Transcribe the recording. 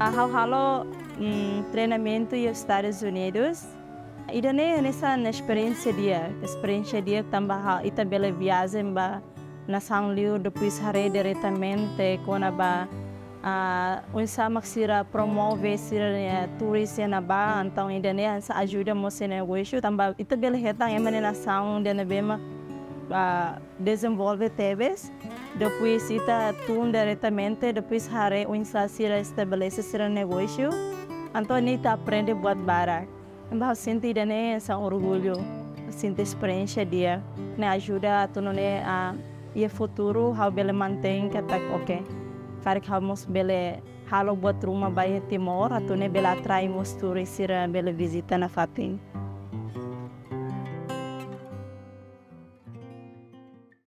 Halo. Um, treinamento nos Estados Unidos. E daí nessa experiência dia, experiência dia também ita bela viagem ba na São Liu depois haré diretamente com a ba uh, unsa maksira promove sira uh, turismo na ba. Então ainda né ajuda mo se negócio também ita bela hetang emane na São de na bema desenvolve teves depois ita tun diretamente depois haré unsa sira estabelece sira negócio então ita aprende buat barang Mbah sinti dane sa orgulho, sinti experiência dia, ne ajuda tu ne a e futuro how bele mantém que tá ok. Farik vamos bele halo buat rumah bayi timor atau ne bela atrai mos turis bele visita na fatin.